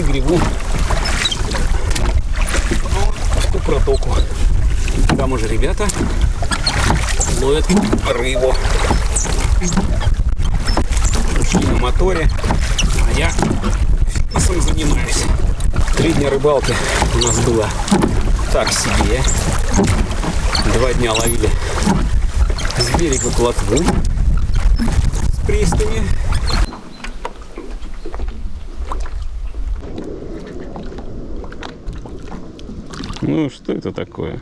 И гребу ту протоку. Там уже ребята ловят рыбу. Ушли на моторе, а я фитнесом занимаюсь. Три дня рыбалки у нас было так себе. Два дня ловили с берега плотву с пристани. Ну, что это такое?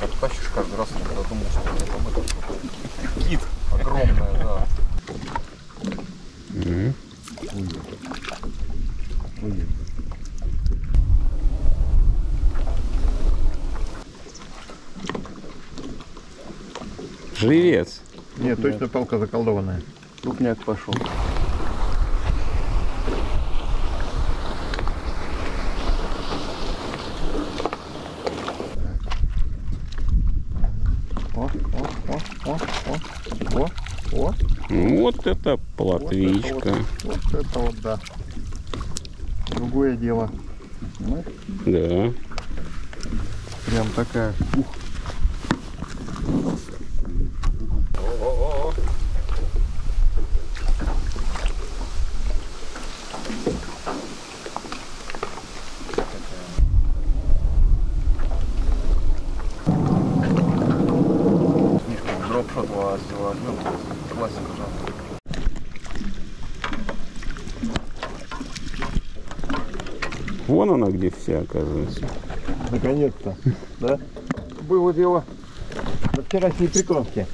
Так тащишь каждый раз, когда думал, что это там это кит огромная, да. Живец. Нет, точно палка заколдованная. Крупняк пошел. О, о, о, о, о, о, о. Вот это Вот плотвичка. это вот, вот это вот, да. Другое дело. Ну, Да. прям такая. Ух. Вон она где вся, оказывается. Наконец-то. Да? Было дело на вчерашней прикормке.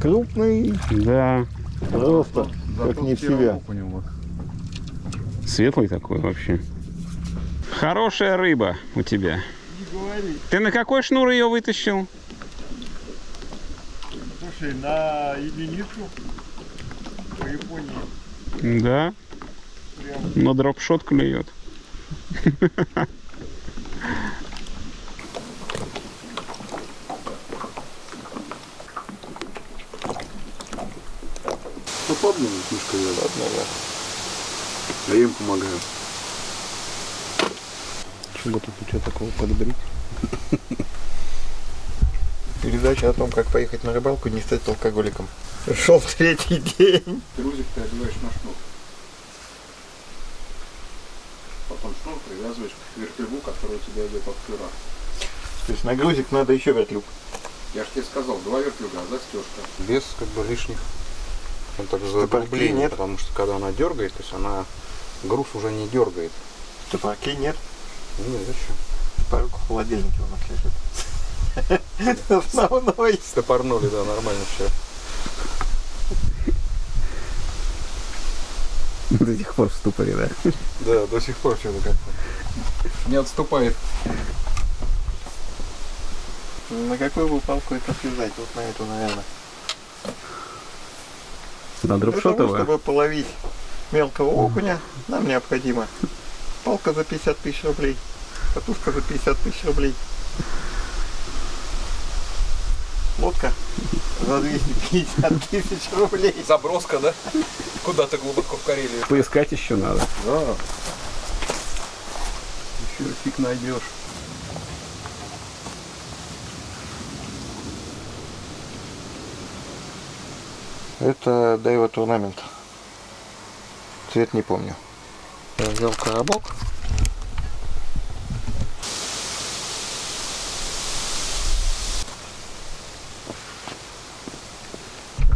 Крупный, Да. просто, как не в себя. Светлый такой вообще. Хорошая рыба у тебя. Ты на какой шнур ее вытащил? Слушай, на единицу по Японии Да. прям На дропшот клюет. Попадно книжка я одного. А я им помогаю. Чего тут что такого подбрить? Передача о том, как поехать на рыбалку и не стать алкоголиком. Шел третий день. Грузик ты одеваешь на шнур. Потом шнур привязываешь к вертлюгу, который у тебя идет от флюра. То есть на грузик надо еще вертлюг. Я же тебе сказал, два вертлюга, а застежка. Без как бы лишних он так задолбление, нет? потому что когда она дергает, то есть она груз уже не дергает. Стопорки нет. Не, зачем? Парку в холодильнике у нас лежит. Основной. Стопорнули, да, нормально все. До сих пор в ступоре, да? Да, до сих пор что-то как-то не отступает. На какую бы палку это связать? Вот на эту, наверное. На Для того, чтобы половить мелкого окуня, нам необходимо палка за 50 тысяч рублей, катушка за 50 тысяч рублей, лодка за 250 тысяч рублей. Заброска, да? Куда-то глубоко в Карелию. Поискать еще надо. Да. Еще фиг найдешь. Это Дайва Турнамент. Цвет не помню. Я взял коробок.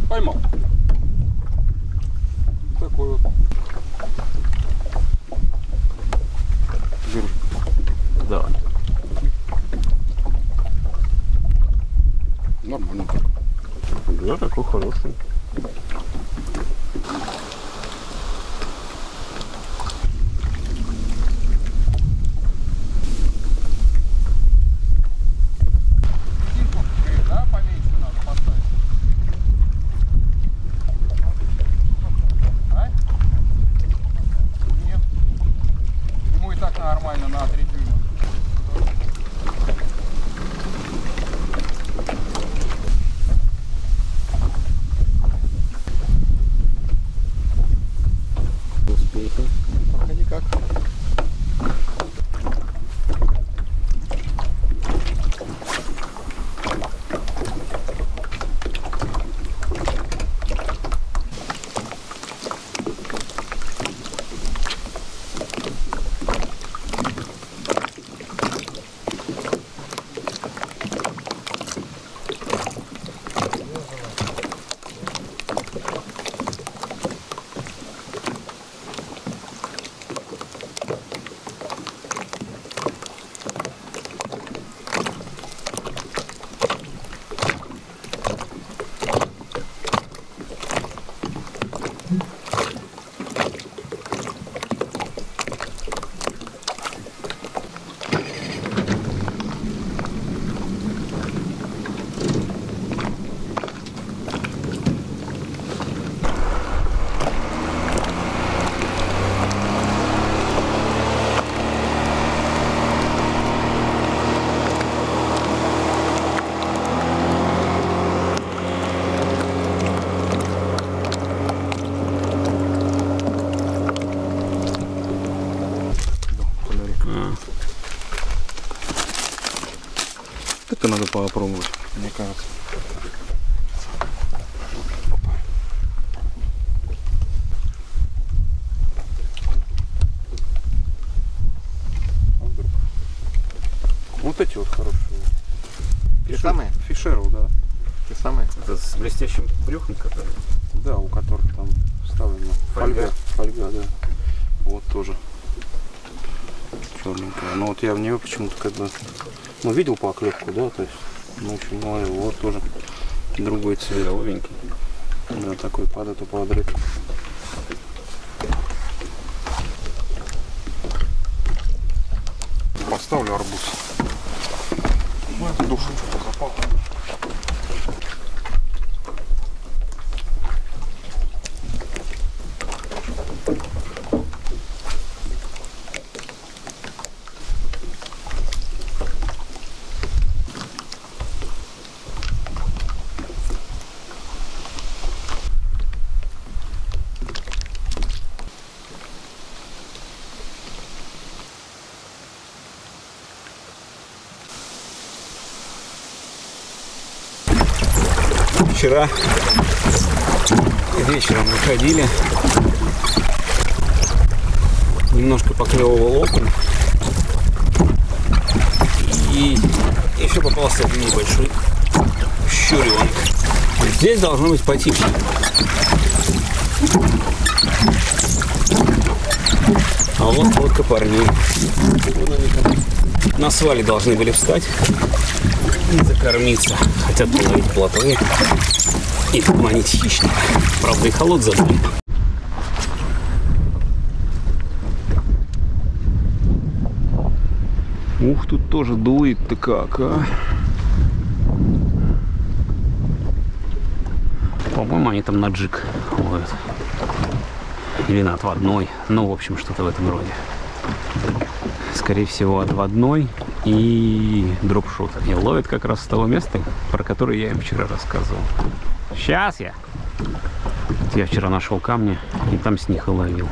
Поймал. Такой вот. Держи. Да. Нормально так. Да, такой хороший. Да, поменьше надо поставить. А? Нет. Ему и так нормально на 3 дюйма. Успехи. Пока никак. Это надо попробовать, мне кажется. Вот эти вот хорошие. Те самые? Фишеру, да. Те самые? Это с блестящим брюхом, который. Да, у которых там вставлена Фольга. фольга. Фольга, да. Вот тоже черненькая. Но вот я в нее почему-то как бы, ну видел поклепку, да, то есть, ну очень мало, вот тоже другой цвет. Здоровенький. Да, такой эту под Вчера вечером выходили. Немножко поклевывал окунь. И еще попался один небольшой щуренок. Здесь должно быть потише. А вот лодка парней. На свале должны были встать и закормиться. Хотят половить плотвы и поманить хищника. Правда, и холод забыли. Ух, тут тоже дует-то как, а. По-моему, они там на джик ловят. Или на отводной. Ну, в общем, что-то в этом роде. Скорее всего, отводной и дропшотер. И ловят как раз с того места, про которое я им вчера рассказывал. Сейчас я. Я вчера нашел камни и там с них и ловил.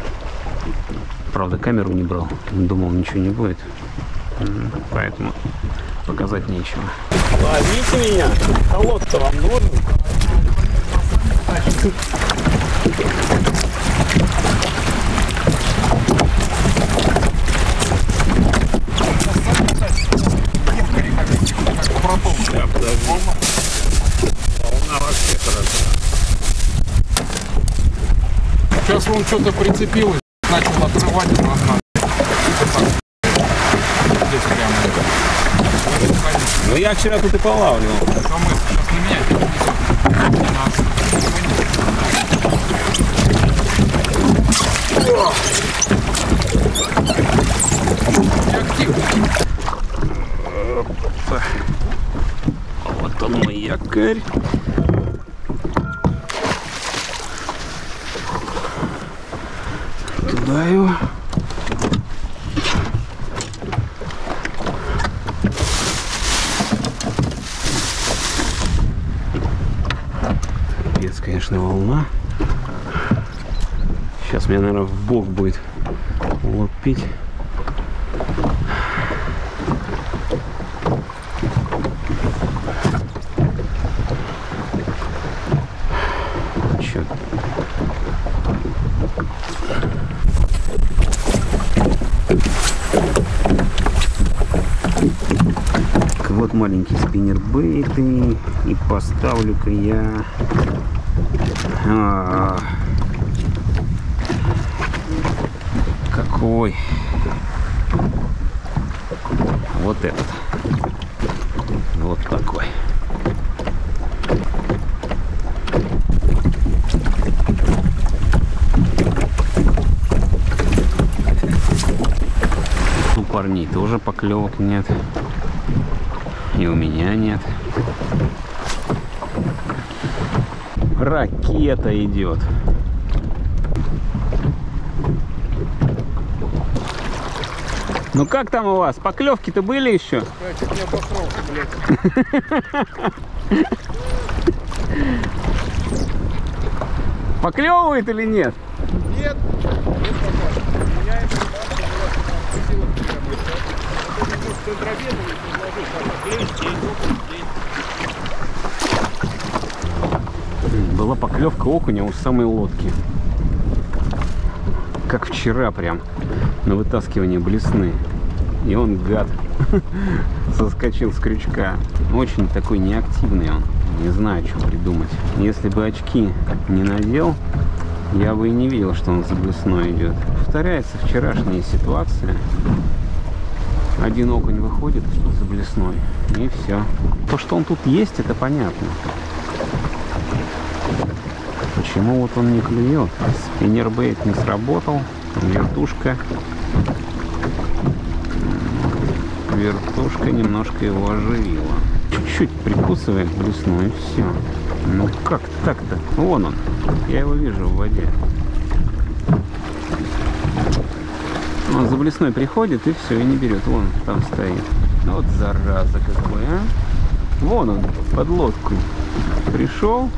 Правда, камеру не брал. Думал, ничего не будет. Поэтому показать нечего. Ловите меня! Холод-то вам нужен? Да, подожди. Волна вообще хороша. Сейчас он что-то прицепилось, начал отрывать и назад. Вот так. Здесь прямо. Ну я вчера тут и полавливал. Что мы сейчас не менять, не несем. Не надо. Не активно. Вот он мой якорь. Туда его. Пец, конечно, волна. Сейчас меня, наверное, в бок будет Чё? Так, Вот маленький спиннербейты. И поставлю-ка я... А, какой? Вот этот. Вот такой. У парней тоже поклевок нет. И у меня нет. Ракета идет. Ну как там у вас? Поклевки-то были еще? Чуть не обосрался, блядь. Поклевывает или нет? Нет. Была поклевка окуня у самой лодки. Как вчера прям. На вытаскивание блесны. И он, гад, соскочил с крючка. Очень такой неактивный он. Не знаю, что придумать. Если бы очки не надел, я бы и не видел, что он за блесной идет. Повторяется вчерашняя ситуация. Один окунь выходит за блесной, и все. То, что он тут есть, это понятно. Почему вот он не клюет? Спиннербейт не сработал. Вертушка. Вертушка немножко его оживила. Чуть-чуть прикусывает блесну и все. Ну как так-то? Вон он. Я его вижу в воде. Он за блесной приходит и все, и не берет. Вон там стоит. Вот зараза какой, а. Вон он, под лодку. Пришел,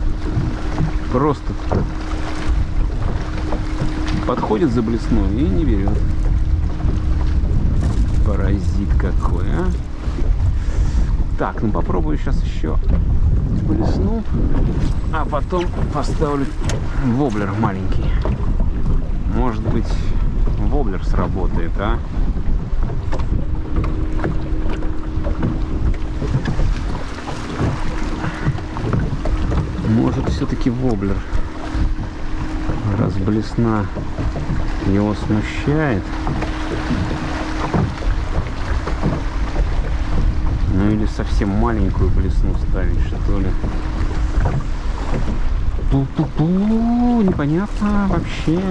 просто подходит за блесной и не берет. Паразит какой, а. Так, ну попробую сейчас еще блесну, а потом поставлю воблер маленький. Может быть, воблер сработает, а? Может, все-таки воблер. Раз блесна его смущает. Ну или совсем маленькую блесну ставить, что ли. Пу-пу-пу, непонятно вообще.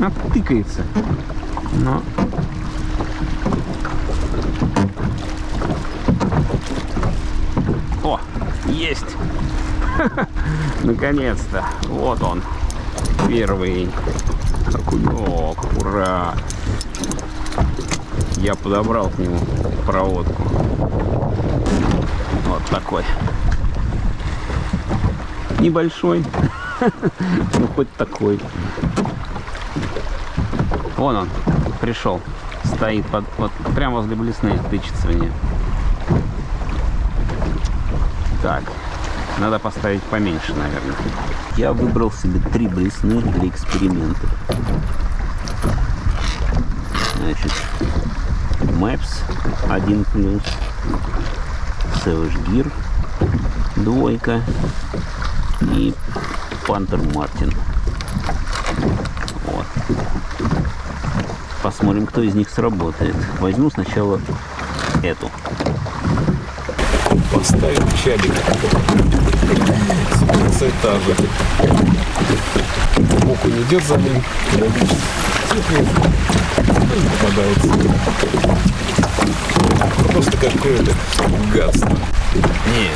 Оттыкается. Но О, есть! Наконец-то! Вот он! Первый окунек! Ура! Я подобрал к нему проводку. Вот такой. Небольшой. Ну, хоть такой. Вон он, пришел. Стоит под, вот прямо возле блесны, тычется мне. Так, надо поставить поменьше, наверное. Я выбрал себе три блесны для эксперимента. Maps 1 плюс, Savage Gear двойка и Panther Martin. Вот. Посмотрим, кто из них сработает. Возьму сначала эту. Поставим чалик. С этажа. Боку не идет за ним. Попадается. Просто какое-то гадство. Не.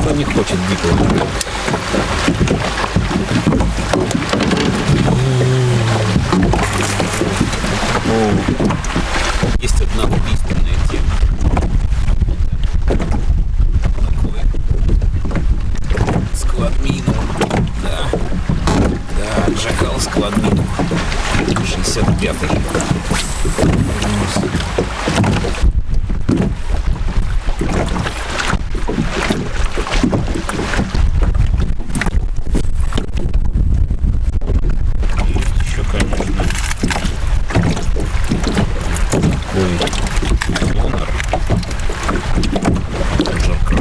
Кто не хочет дикого. Есть одна убийственная 65-й. Есть еще, конечно. Такой сонар. Джакал.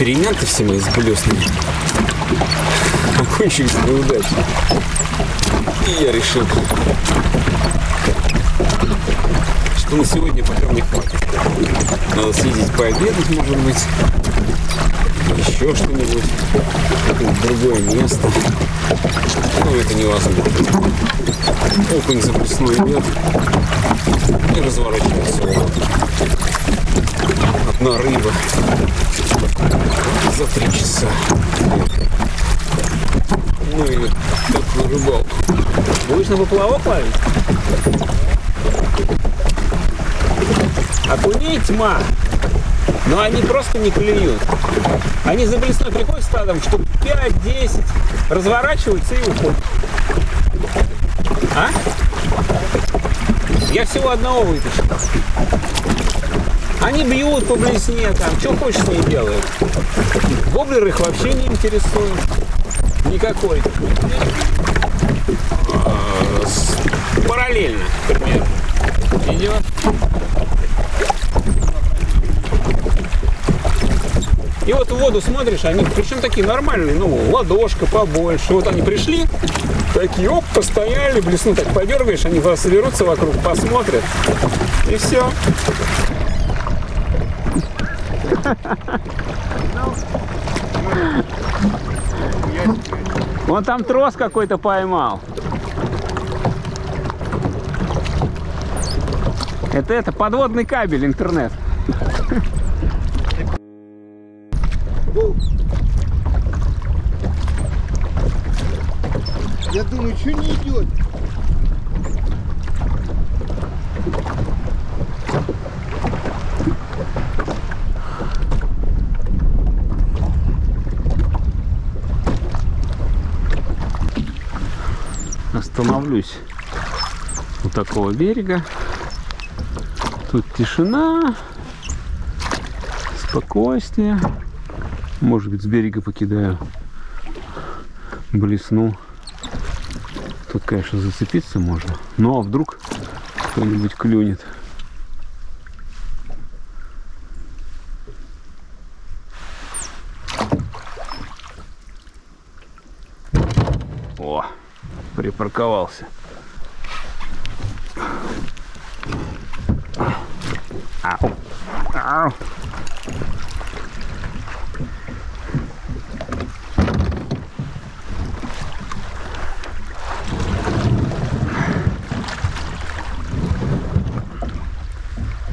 Эксперименты все мои с блесными окончились неудачей. И я решил, что на сегодня пока мне хватит. Надо съездить пообедать, может быть. Еще что-нибудь. Другое место. Ну, это не возможно. Окунь запасной нет. И разворачивается Одна рыба за три часа. Ну и такую рыбалку. Будешь на поплавок ловить? Окуней тьма. Но они просто не клюют. Они за блесной приходят стадом, штук 5-10, разворачиваются и уходят. А? Я всего одного вытащил. Они бьют по блесне там, что хочешь с ней делают. Воблер их вообще не интересует. Никакой. А, Параллельно, к примеру. Идет. И вот в воду смотришь, они причем такие нормальные, ну, ладошка побольше. Вот они пришли, такие, оп, постояли, блесну так подергаешь, они вас соберутся вокруг, посмотрят. И все. Он там трос какой-то поймал. Это это подводный кабель интернет. Я думаю, что не идет? Остановлюсь у такого берега. Тут тишина, спокойствие. Может быть, с берега покидаю блесну. Тут, конечно, зацепиться можно. Ну а вдруг кто-нибудь клюнет. О, припарковался. Ау. Ау.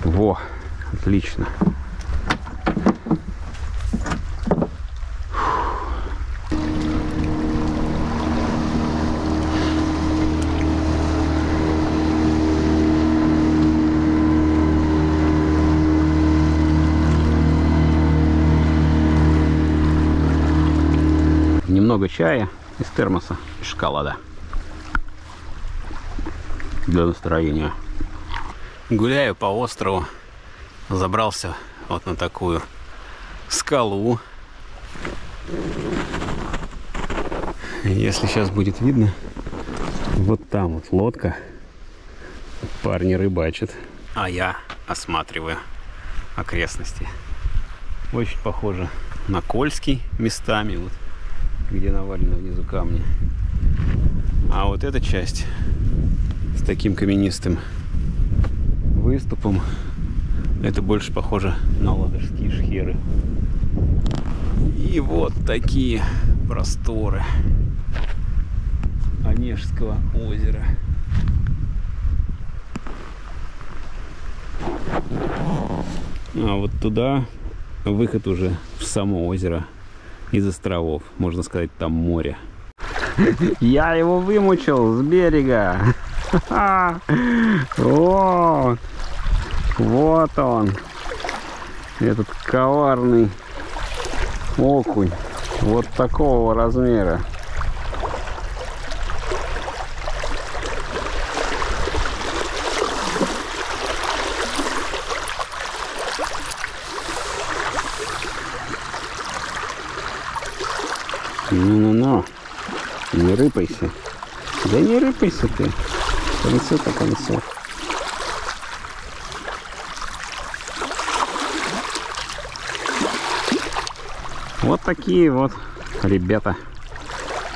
Во, отлично. Чая из термоса, из шоколада. Для настроения. Гуляю по острову. Забрался вот на такую скалу. Если сейчас будет видно, вот там вот лодка. Парни рыбачат. А я осматриваю окрестности. Очень похоже на Кольский местами, вот, где навалены внизу камни. А вот эта часть с таким каменистым выступом, это больше похоже на ладожские шхеры. И вот такие просторы Онежского озера. А вот туда выход уже в само озеро из островов. Можно сказать, там море. Я его вымучил с берега. Вот. Вот он. Этот коварный окунь. Вот такого размера. Ну-ну-ну. Не рыпайся. Да не рыпайся ты. Колесо-то колесо. Вот такие вот ребята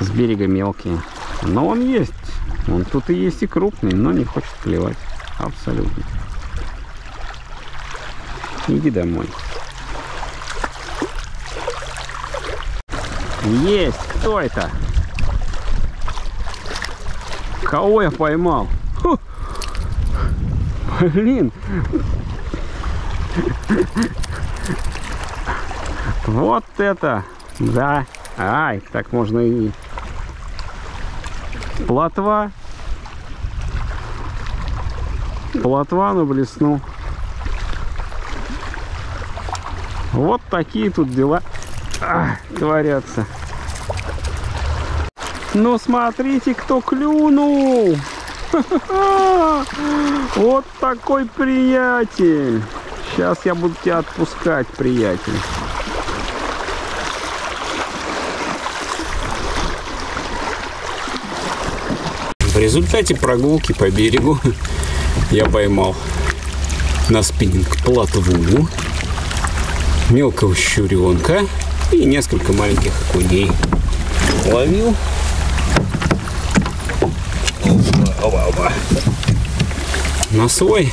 с берега мелкие. Но он есть. Он тут и есть и крупный, но не хочет плевать. Абсолютно. Иди домой. Есть! Кто это? Кого я поймал? Фу. Блин! Вот это! Да! Ай, так можно и... Плотва. Плотва на блесну. Вот такие тут дела а, творятся. Ну смотрите, кто клюнул! Вот такой приятель! Сейчас я буду тебя отпускать, приятель. В результате прогулки по берегу я поймал на спиннинг плотву, мелкого щуренка и несколько маленьких окуней. Ловил. Опа, опа, опа. На свой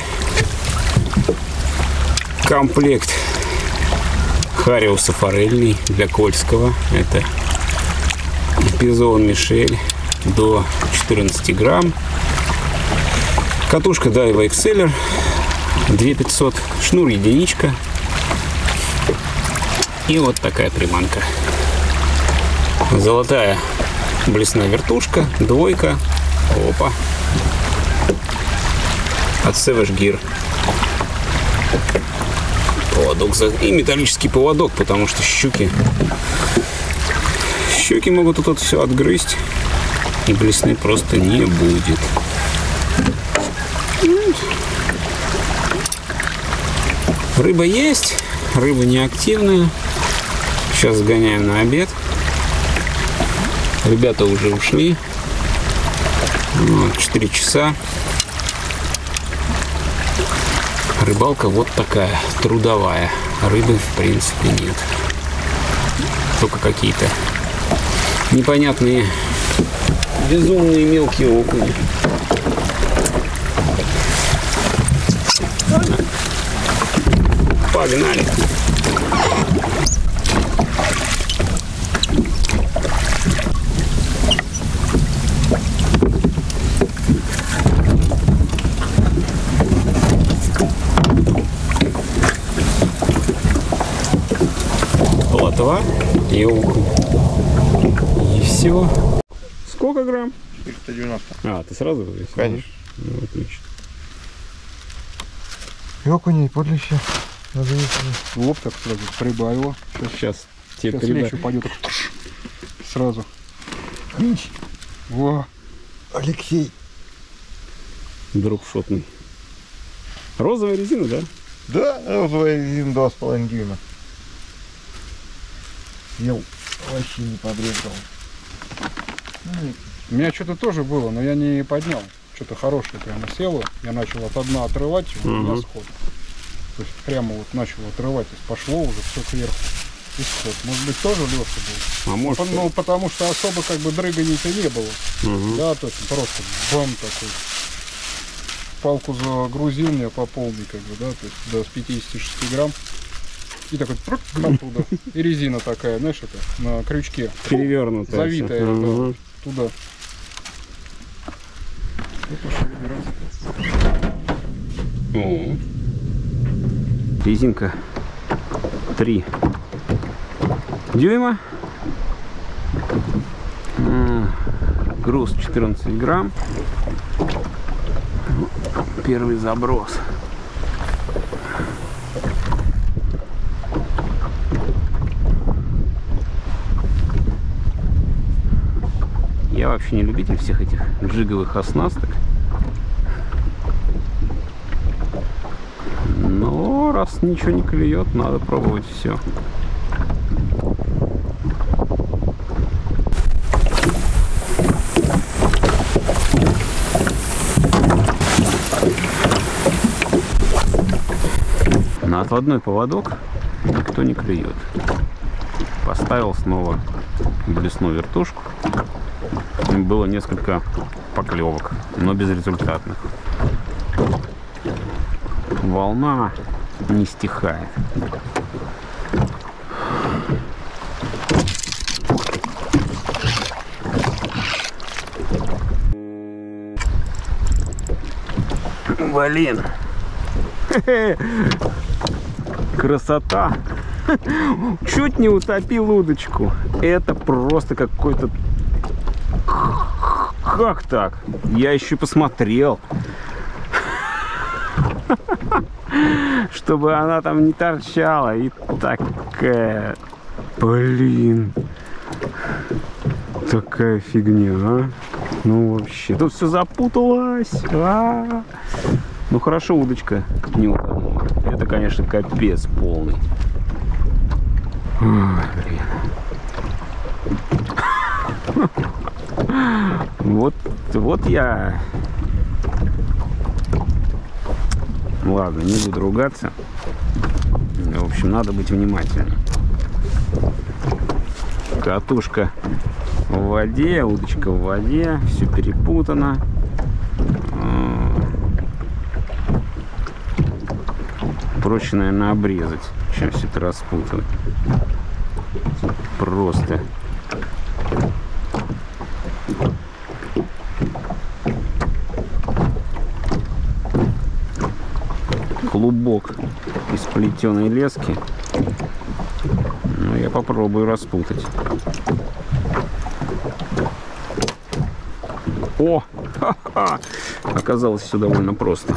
комплект Хариуса форельный для Кольского. Это Пизон Мишель до 14 грамм. Катушка Daiwa Exceller 2500. Шнур единичка. И вот такая приманка. Золотая блесная вертушка, двойка. Опа. От Savage Gear. Поводок за... и металлический поводок, потому что щуки щуки могут тут все отгрызть и блесны просто не будет. Рыба есть, рыба неактивная. Сейчас сгоняем на обед. Ребята уже ушли. Вот, 4 часа. Рыбалка вот такая, трудовая. Рыбы в принципе нет. Только какие-то непонятные безумные мелкие окуни. Погнали. Плотва и окунь. И все. Сколько грамм? 490. А, ты сразу взвесил? Конечно. Ну, отлично. И окуней подлеща. Лоб так сразу прибавило. Сейчас тебе Сейчас переда- лещ упадет так, тш, сразу. Минч. Во. Алексей. Дропшотный. Розовая резина, да? Да, розовая резина 2,5 дюйма. Ел вообще не подрезал. У меня что-то тоже было, но я не поднял. Что-то хорошее прямо село. Я начал от дна отрывать, и у меня сход. То есть прямо вот начал отрывать, то есть пошло уже все кверху. И сход. Может быть тоже Леша был. А может... Ну, потому что особо как бы дрыганий-то не было. Мгм. Да, то есть просто бам такой. Палку загрузил мне по полной, как бы, да, то есть до 56 грамм. И такой прыг оттуда. И резина такая, знаешь, это на крючке. Перевернутая. Завитая, всё. Туда. И пошел выбирать. Резинка 3 дюйма. Груз 14 грамм. Первый заброс. Вообще не любитель всех этих джиговых оснасток. Но раз ничего не клюет, надо пробовать все. На отводной поводок никто не клюет. Поставил снова блесну вертушку. Было несколько поклевок, но безрезультатных. Волна не стихает. Блин. Красота. Чуть не утопил удочку. Это просто какой-то... Как так? Я еще посмотрел. Чтобы она там не торчала. И такая... Блин. Такая фигня, а. Ну вообще. Тут все запуталось. А. Ну хорошо, удочка не утонула. Это, конечно, капец полный. Ой, блин. Вот, вот я. Ладно, не буду ругаться. В общем, надо быть внимательным. Катушка в воде, удочка в воде, все перепутано. А. Проще, наверное, обрезать, чем все это распутывать. Просто. Клубок из плетеной лески. Ну, я попробую распутать. О! Ха-ха! Оказалось все довольно просто.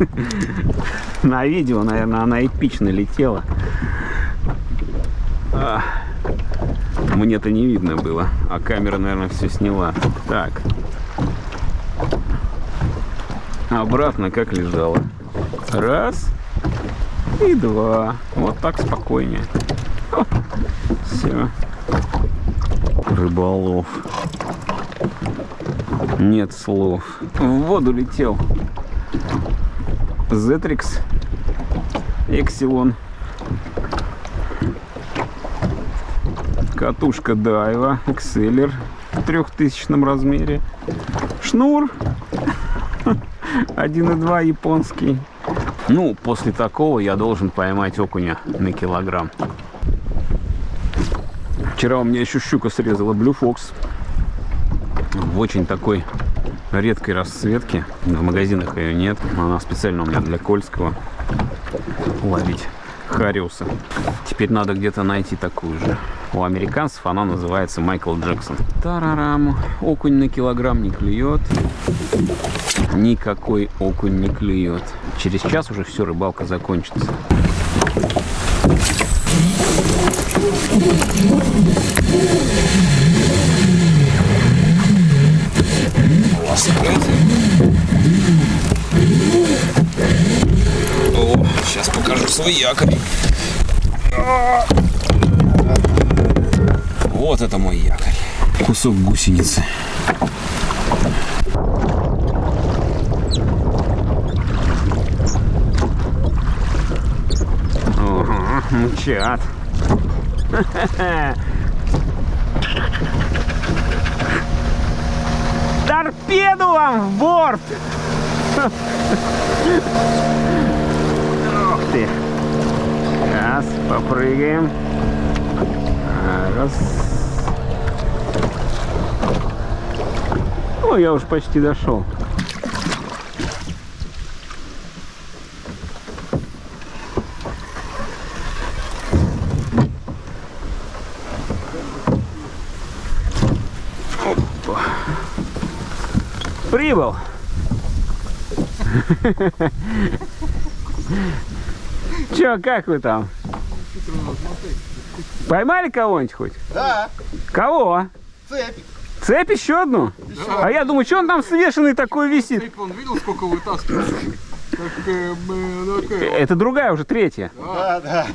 На видео, наверное, она эпично летела. А, Мне-то не видно было, а камера, наверное, все сняла. Так. Обратно как лежала. Раз. И два. Вот так спокойнее. Все. Рыболов. Нет слов. В воду летел. Зетрикс. Эксилон. Катушка Дайва. Экселлер в трехтысячном размере. Шнур. 1,2 японский. Ну, после такого я должен поймать окуня на килограмм. Вчера у меня еще щука срезала Blue Fox. В очень такой редкой расцветке. В магазинах ее нет. Она специально у меня для Кольского ловить Хариуса. Теперь надо где-то найти такую же. У американцев она называется Майкл Джексон. Тарарам. Окунь на килограмм не клюет. Никакой окунь не клюет. Через час уже все, рыбалка закончится. О, сейчас покажу свой якорь. Вот это мой якорь. Кусок гусеницы. Ага, мчат. Торпеду вам в борт! Ух ты! Раз, попрыгаем. Раз. О, я уж почти дошел. Опа. Прибыл. Че, как вы там? Поймали кого-нибудь хоть? Да, Кого? цепь. Цепь еще одну? А я думаю, что он там свешенный такой висит? Он видел, сколько вытаскивает? Такая, б, такая. Это другая уже, третья. Да, да.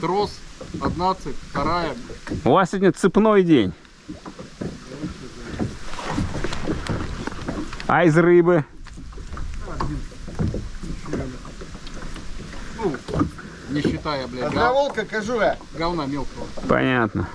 Трос, одна цепь, вторая. У вас сегодня цепной день. А из рыбы? Ну, не считая, блядь, Одна волка, кажу я. говна мелкого. Понятно.